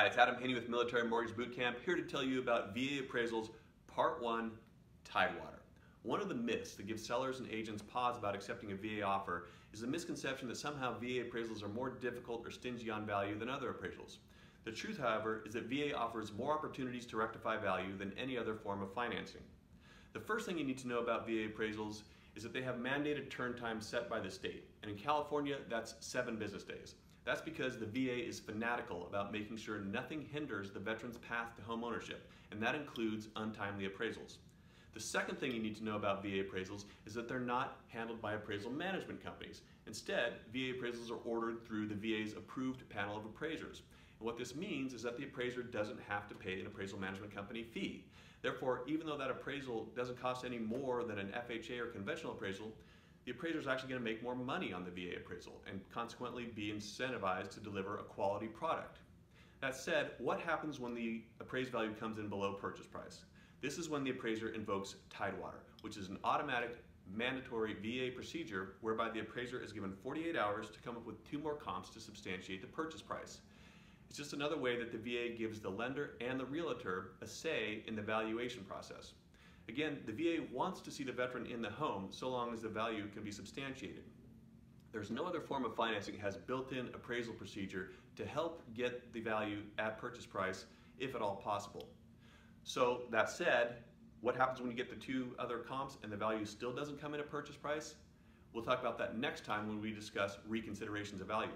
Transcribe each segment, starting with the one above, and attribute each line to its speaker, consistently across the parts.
Speaker 1: it's Adam Heaney with Military Mortgage Bootcamp here to tell you about VA appraisals Part 1 Tidewater. One of the myths that gives sellers and agents pause about accepting a VA offer is the misconception that somehow VA appraisals are more difficult or stingy on value than other appraisals. The truth, however, is that VA offers more opportunities to rectify value than any other form of financing. The first thing you need to know about VA appraisals is that they have mandated turn times set by the state, and in California, that's seven business days. That's because the VA is fanatical about making sure nothing hinders the veteran's path to home ownership, and that includes untimely appraisals. The second thing you need to know about VA appraisals is that they're not handled by appraisal management companies. Instead, VA appraisals are ordered through the VA's approved panel of appraisers. And what this means is that the appraiser doesn't have to pay an appraisal management company fee. Therefore, even though that appraisal doesn't cost any more than an FHA or conventional appraisal, the appraiser is actually going to make more money on the VA appraisal and consequently be incentivized to deliver a quality product. That said, what happens when the appraised value comes in below purchase price? This is when the appraiser invokes Tidewater, which is an automatic mandatory VA procedure whereby the appraiser is given 48 hours to come up with two more comps to substantiate the purchase price. It's just another way that the VA gives the lender and the realtor a say in the valuation process. Again, the VA wants to see the veteran in the home so long as the value can be substantiated. There's no other form of financing has built-in appraisal procedure to help get the value at purchase price if at all possible. So that said, what happens when you get the two other comps and the value still doesn't come in at purchase price? We'll talk about that next time when we discuss reconsiderations of value.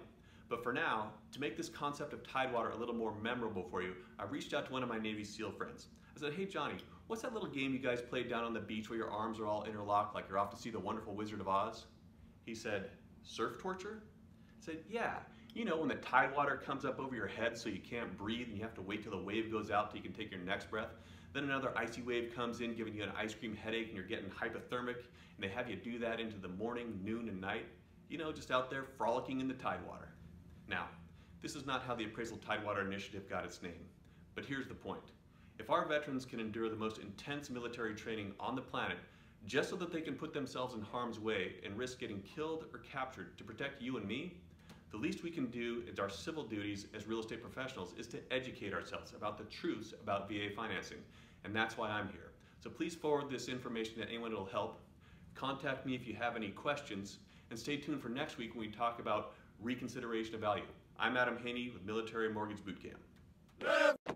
Speaker 1: But for now, to make this concept of Tidewater a little more memorable for you, I reached out to one of my Navy SEAL friends. I said, hey Johnny, what's that little game you guys played down on the beach where your arms are all interlocked like you're off to see the wonderful Wizard of Oz? He said, surf torture? I said, yeah. You know, when the tide water comes up over your head so you can't breathe and you have to wait till the wave goes out till you can take your next breath. Then another icy wave comes in giving you an ice cream headache and you're getting hypothermic and they have you do that into the morning, noon, and night. You know, just out there frolicking in the tidewater. Now, this is not how the Appraisal Tidewater Initiative got its name, but here's the point. If our veterans can endure the most intense military training on the planet just so that they can put themselves in harm's way and risk getting killed or captured to protect you and me, the least we can do as our civil duties as real estate professionals is to educate ourselves about the truths about VA financing. And that's why I'm here. So please forward this information to anyone will help. Contact me if you have any questions. And stay tuned for next week when we talk about reconsideration of value. I'm Adam Heaney with Military Mortgage Bootcamp.